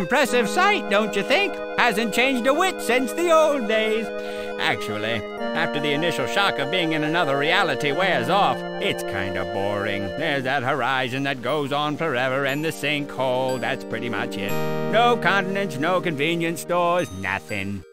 impressive sight, don't you think? Hasn't changed a whit since the old days. Actually, after the initial shock of being in another reality wears off, it's kind of boring. There's that horizon that goes on forever and the sinkhole, that's pretty much it. No continents, no convenience stores, nothing.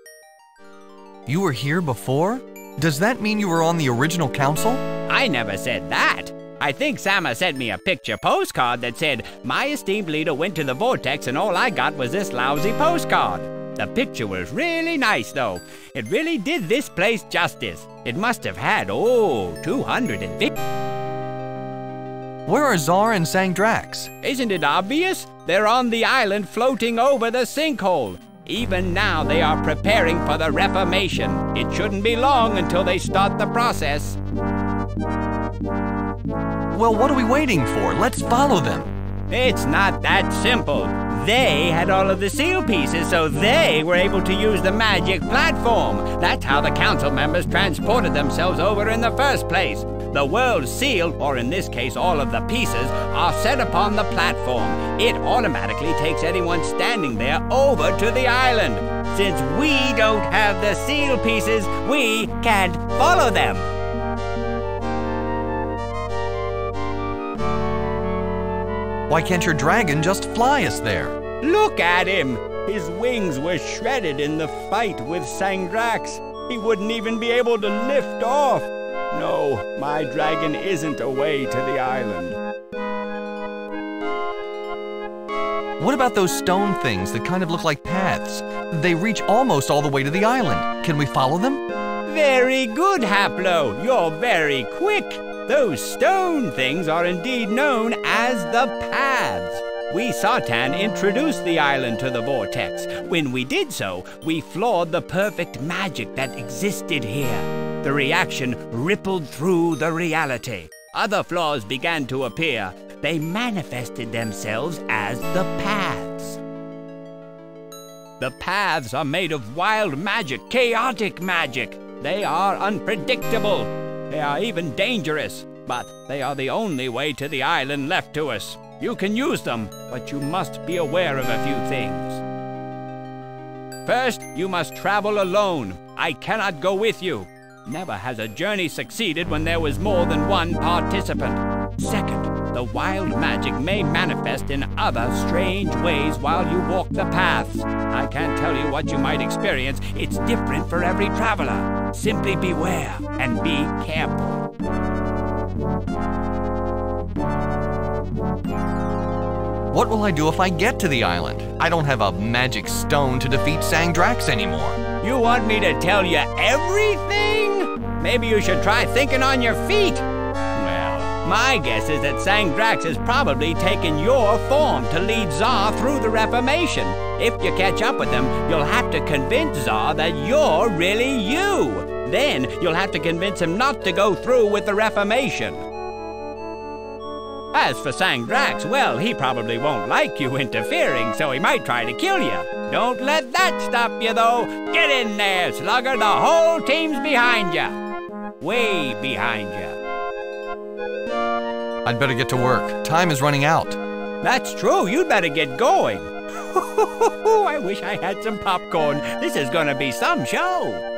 You were here before? Does that mean you were on the original council? I never said that. I think Samah sent me a picture postcard that said, My esteemed leader went to the vortex and all I got was this lousy postcard. The picture was really nice, though. It really did this place justice. It must have had, oh, 250. Where are Xar and Sang Drax? Isn't it obvious? They're on the island floating over the sinkhole. Even now, they are preparing for the Reformation. It shouldn't be long until they start the process. Well, what are we waiting for? Let's follow them. It's not that simple. They had all of the seal pieces, so they were able to use the magic platform. That's how the council members transported themselves over in the first place. The world seal, or in this case all of the pieces, are set upon the platform. It automatically takes anyone standing there over to the island. Since we don't have the seal pieces, we can't follow them. Why can't your dragon just fly us there? Look at him! His wings were shredded in the fight with Sang Drax. He wouldn't even be able to lift off. No, my dragon isn't away to the island. What about those stone things that kind of look like paths? They reach almost all the way to the island. Can we follow them? Very good, Haplo. You're very quick. Those stone things are indeed known as the paths. We Sartan introduced the island to the vortex. When we did so, we flawed the perfect magic that existed here. The reaction rippled through the reality. Other flaws began to appear. They manifested themselves as the paths. The paths are made of wild magic, chaotic magic. They are unpredictable. They are even dangerous, but they are the only way to the island left to us. You can use them, but you must be aware of a few things. First, you must travel alone. I cannot go with you. Never has a journey succeeded when there was more than one participant. Second, the wild magic may manifest in other strange ways while you walk the paths. I can't tell you what you might experience. It's different for every traveler. Simply beware and be careful. What will I do if I get to the island? I don't have a magic stone to defeat Sang Drax anymore. You want me to tell you everything? Maybe you should try thinking on your feet. My guess is that Sang Drax has probably taken your form to lead Xar through the Reformation. If you catch up with him, you'll have to convince Xar that you're really you. Then you'll have to convince him not to go through with the Reformation. As for Sang Drax, well, he probably won't like you interfering, so he might try to kill you. Don't let that stop you, though. Get in there, Slugger. The whole team's behind you. Way behind you. I'd better get to work. Time is running out. That's true. You'd better get going. I wish I had some popcorn. This is gonna be some show.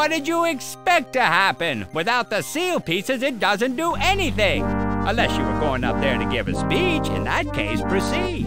What did you expect to happen? Without the seal pieces, it doesn't do anything. Unless you were going up there to give a speech, in that case, proceed.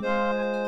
Música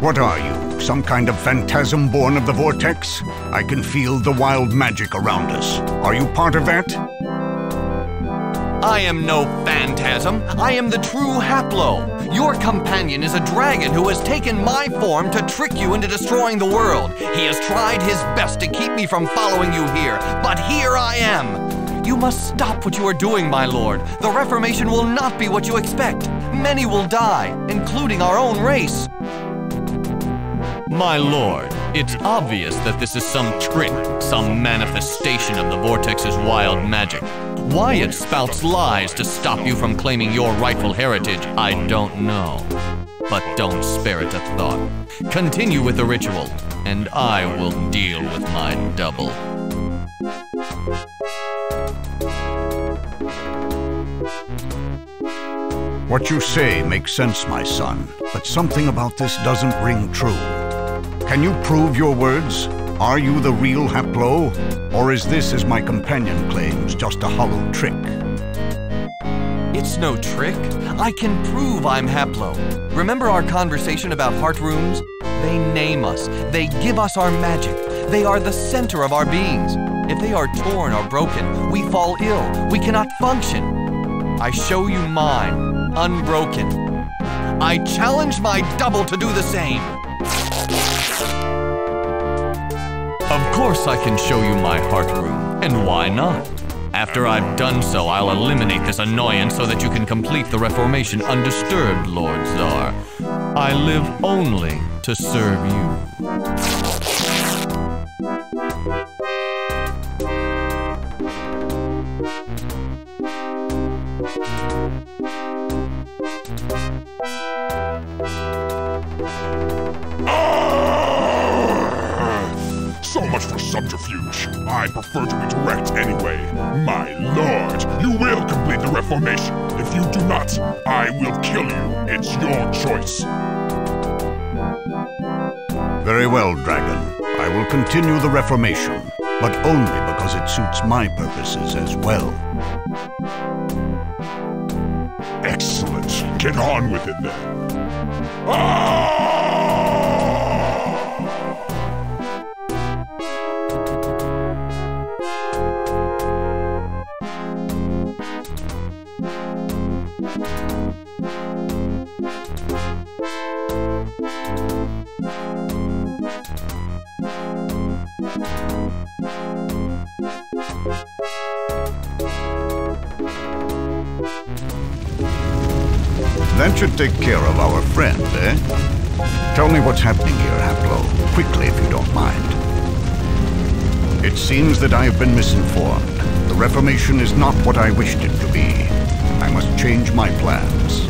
What are you? Some kind of phantasm born of the vortex? I can feel the wild magic around us. Are you part of that? I am no phantasm. I am the true Haplo. Your companion is a dragon who has taken my form to trick you into destroying the world. He has tried his best to keep me from following you here, but here I am. You must stop what you are doing, my lord. The Reformation will not be what you expect. Many will die, including our own race. My lord, it's obvious that this is some trick, some manifestation of the Vortex's wild magic. Why it spouts lies to stop you from claiming your rightful heritage, I don't know. But don't spare it a thought. Continue with the ritual, and I will deal with my double. What you say makes sense, my son, but something about this doesn't ring true. Can you prove your words? Are you the real Haplo? Or is this, as my companion claims, just a hollow trick? It's no trick. I can prove I'm Haplo. Remember our conversation about heart rooms? They name us. They give us our magic. They are the center of our beings. If they are torn or broken, we fall ill. We cannot function. I show you mine, unbroken. I challenge my double to do the same. Of course I can show you my heart room, and why not? After I've done so, I'll eliminate this annoyance so that you can complete the Reformation undisturbed, Lord Xar. I live only to serve you. Ah! So much for subterfuge. I prefer to direct anyway. My lord, you will complete the Reformation. If you do not, I will kill you. It's your choice. Very well, Dragon. I will continue the Reformation, but only because it suits my purposes as well. Get on with it then. That should take care of our friend, eh? Tell me what's happening here, Haplo. Quickly, if you don't mind. It seems that I have been misinformed. The Reformation is not what I wished it to be. I must change my plans.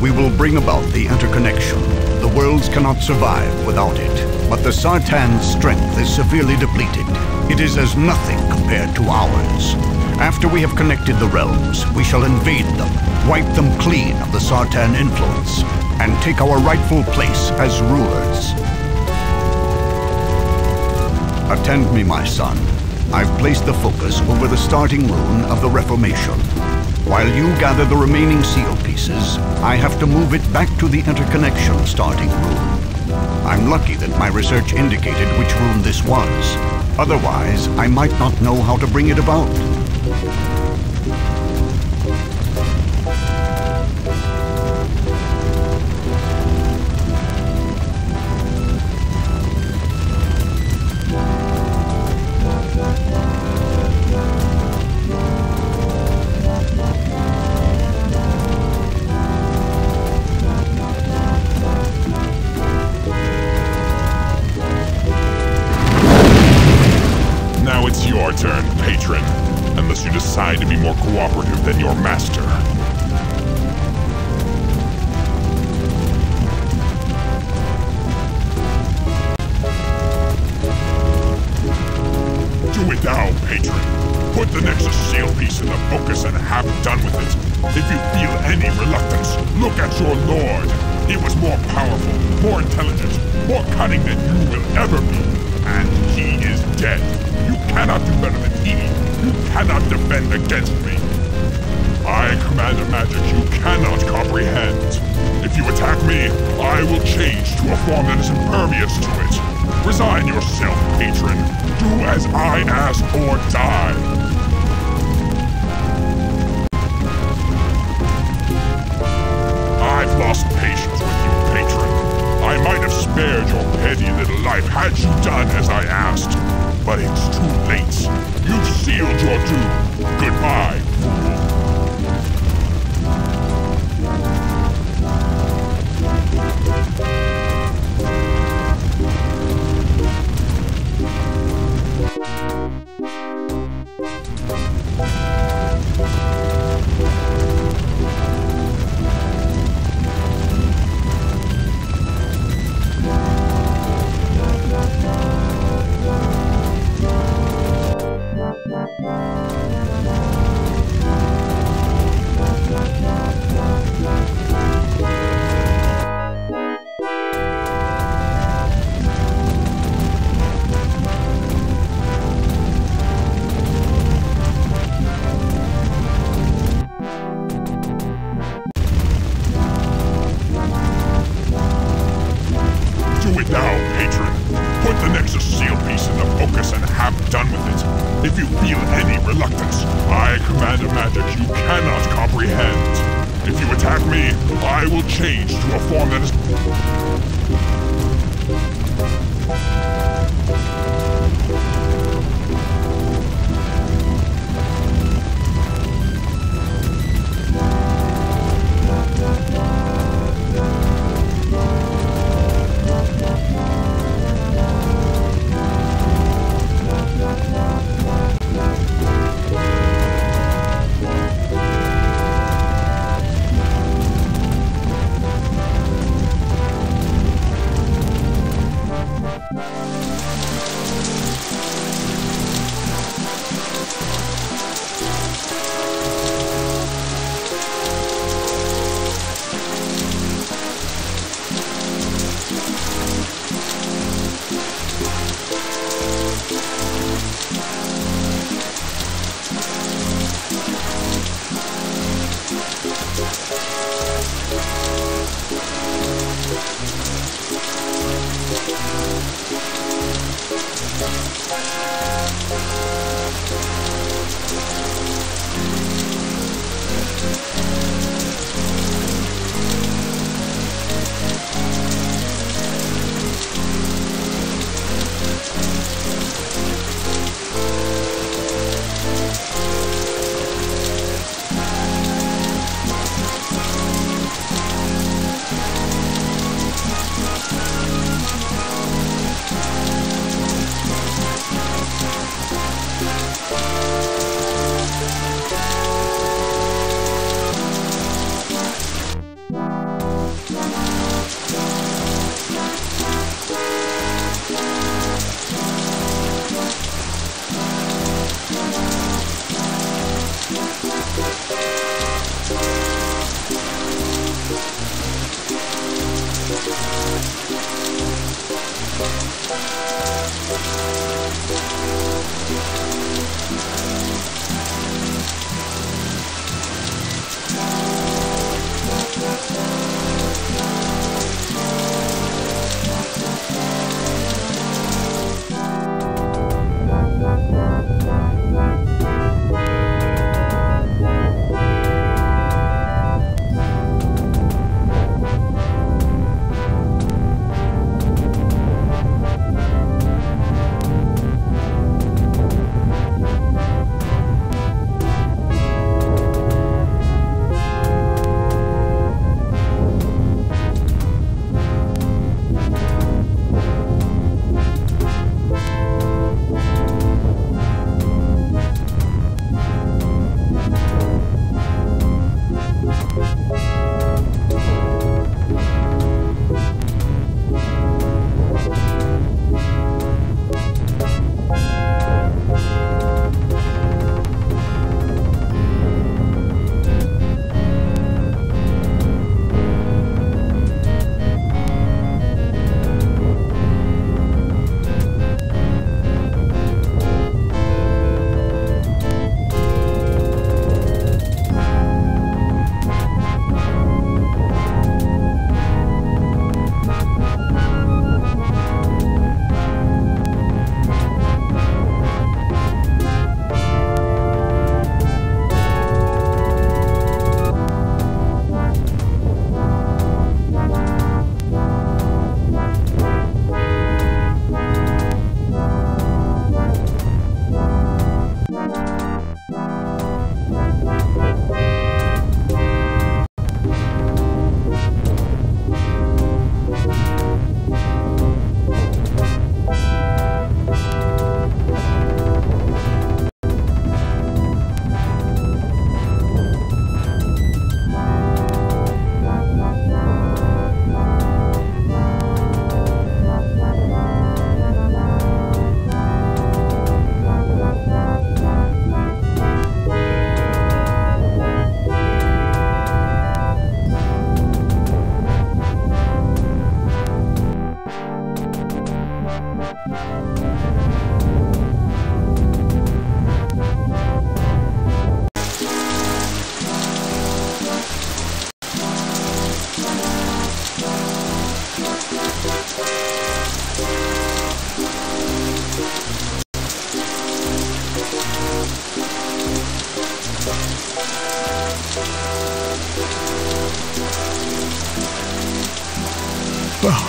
We will bring about the interconnection. The worlds cannot survive without it. But the Sartan's strength is severely depleted. It is as nothing compared to ours. After we have connected the realms, we shall invade them, wipe them clean of the Sartan influence, and take our rightful place as rulers. Attend me, my son. I've placed the focus over the starting rune of the Reformation. While you gather the remaining seal pieces, I have to move it back to the interconnection starting rune. I'm lucky that my research indicated which rune this was. Otherwise, I might not know how to bring it about. Thank you. Dead. You cannot do better than he. You cannot defend against me. I command a magic you cannot comprehend. If you attack me, I will change to a form that is impervious to it. Resign yourself, Patryn. Do as I ask or die. I've lost patience. I might have spared your petty little life had you done as I asked. But it's too late. You've sealed your doom. Goodbye,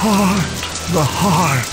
heart, the heart,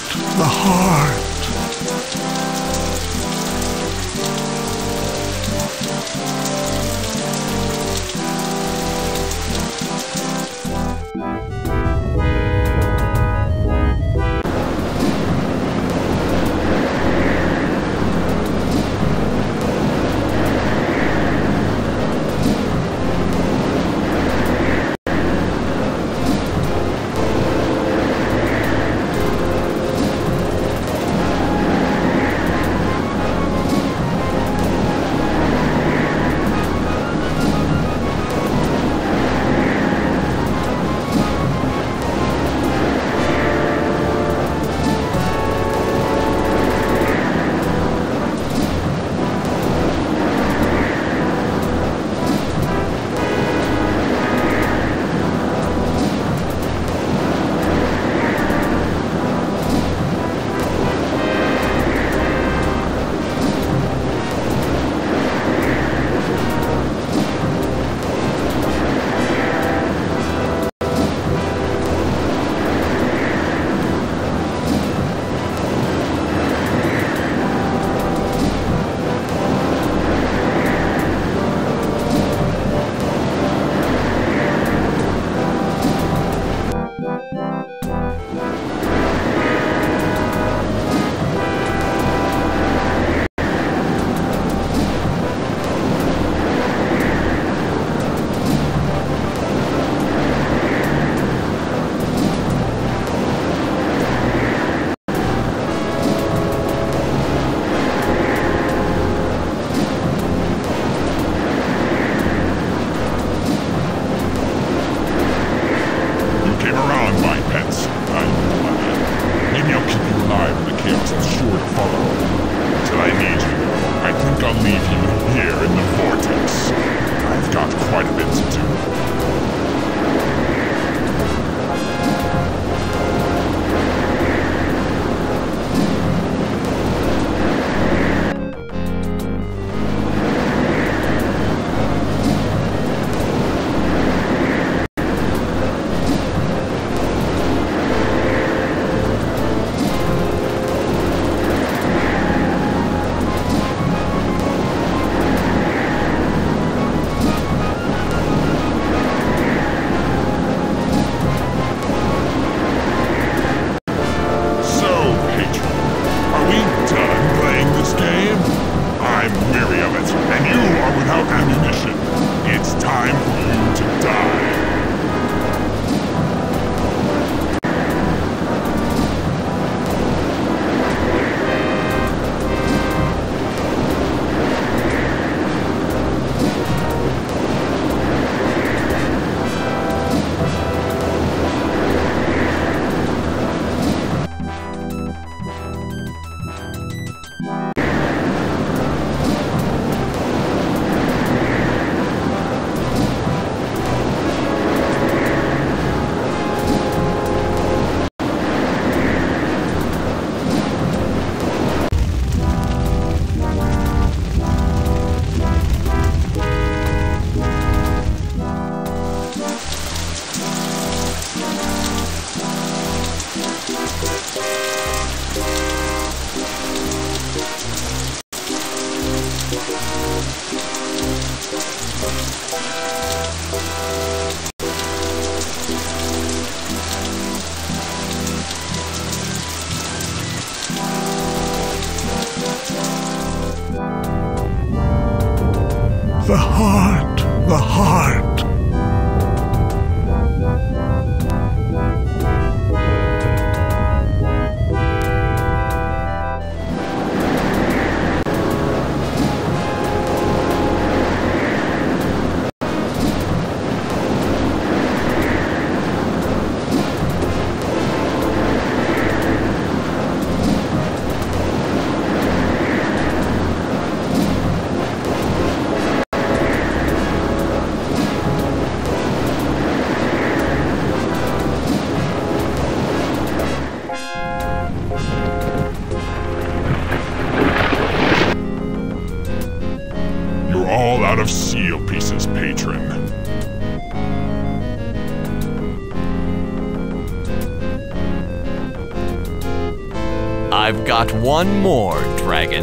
one more, dragon.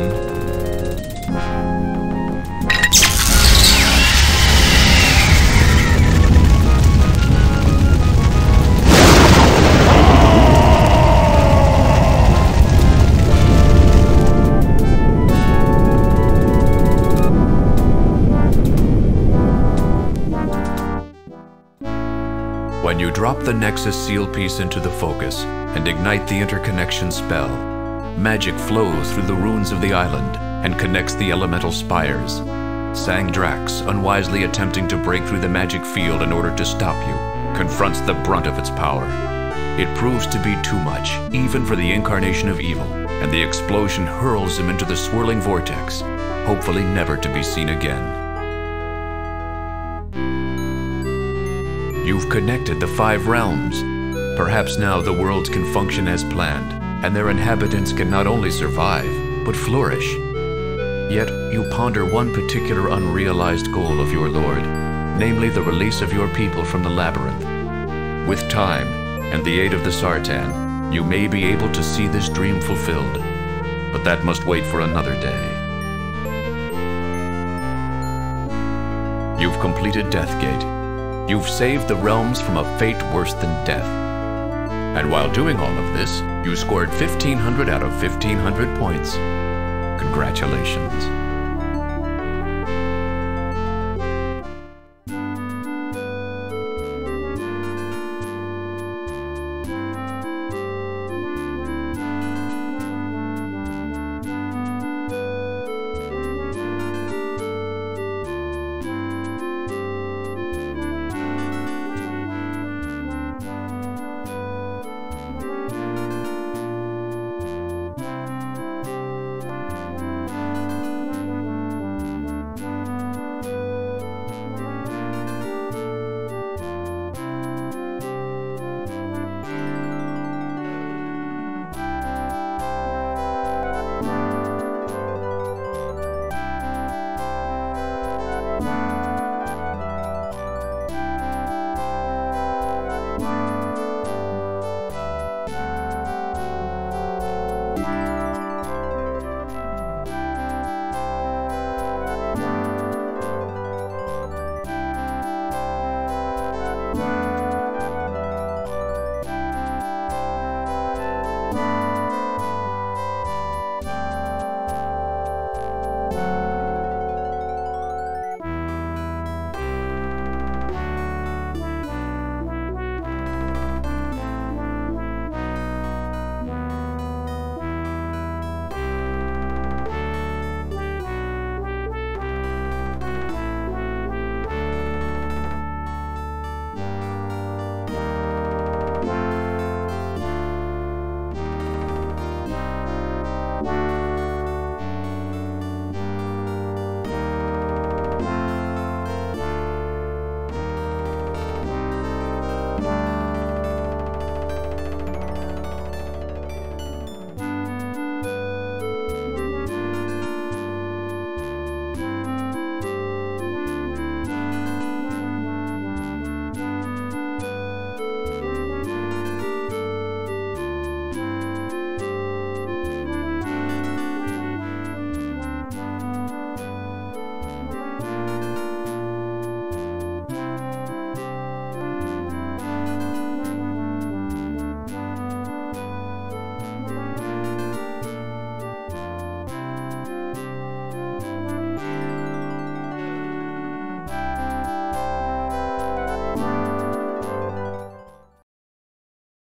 When you drop the Nexus seal piece into the focus and ignite the interconnection spell, magic flows through the ruins of the island and connects the elemental spires. Sang Drax, unwisely attempting to break through the magic field in order to stop you, confronts the brunt of its power. It proves to be too much, even for the incarnation of evil, and the explosion hurls him into the swirling vortex, hopefully never to be seen again. You've connected the five realms. Perhaps now the worlds can function as planned, and their inhabitants can not only survive, but flourish. Yet you ponder one particular unrealized goal of your Lord, namely the release of your people from the labyrinth. With time and the aid of the Sartan, you may be able to see this dream fulfilled, but that must wait for another day. You've completed Death Gate. You've saved the realms from a fate worse than death. And while doing all of this, you scored 1500 out of 1500 points. Congratulations.